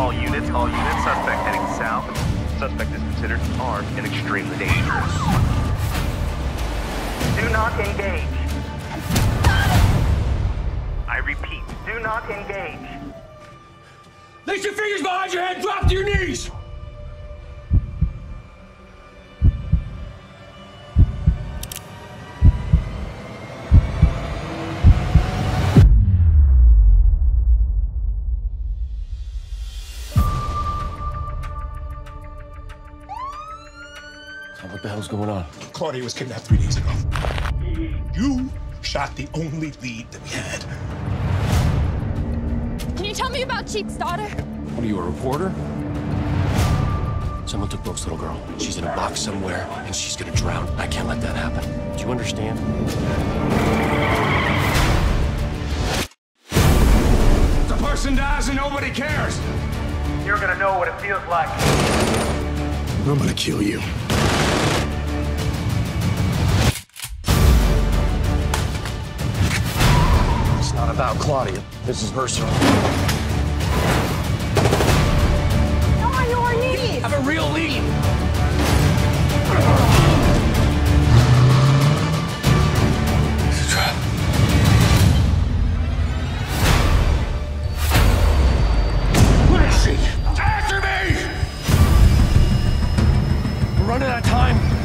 All units, all units, suspect heading south. Suspect is considered armed and extremely dangerous. Do not engage. I repeat, do not engage. Place your fingers behind your head, drop to your knees! What the hell's going on? Claudia was kidnapped three days ago. You shot the only lead that we had. Can you tell me about Cheek's daughter? What are you, a reporter? Someone took Brooke's little girl. She's in a box somewhere, and she's gonna drown. I can't let that happen. Do you understand? The person dies and nobody cares! You're gonna know what it feels like. I'm gonna kill you. about Claudia. This is personal. No, on your knees! I have a real lead! It's. Where is she? Answer me! We're running out of time.